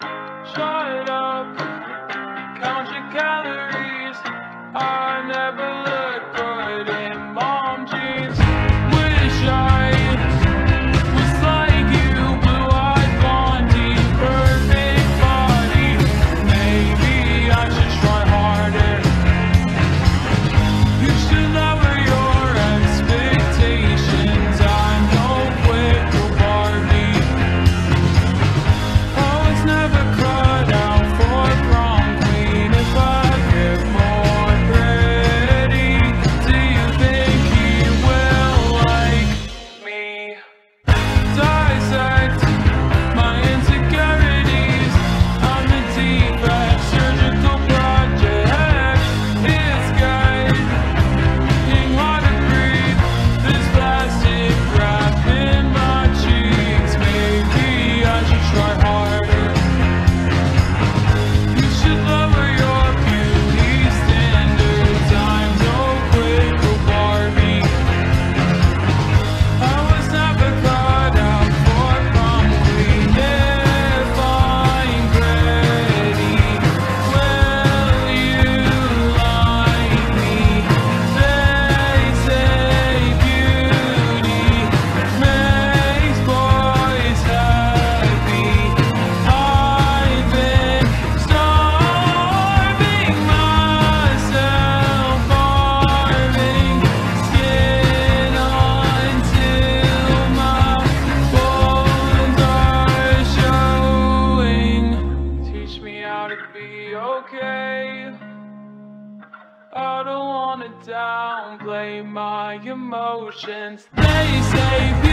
Shut up, count your calories. I don't wanna downplay my emotions. They say.